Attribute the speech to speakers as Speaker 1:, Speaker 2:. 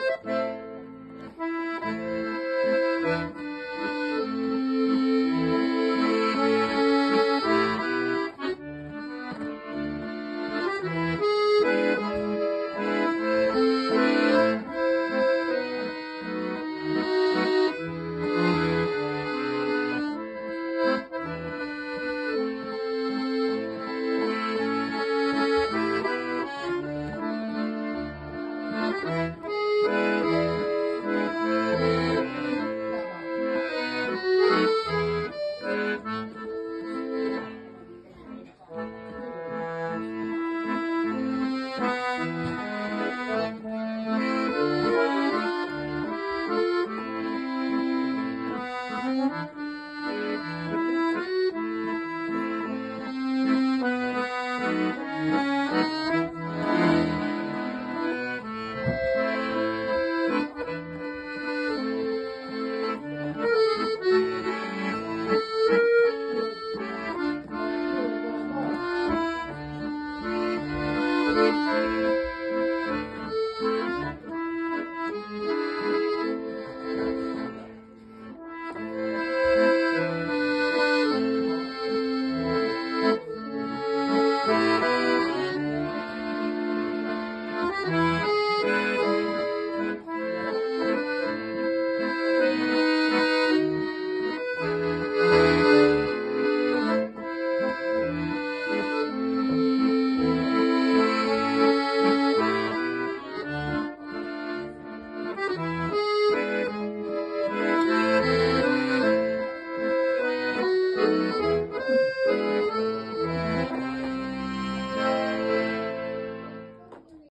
Speaker 1: thank you 嗯。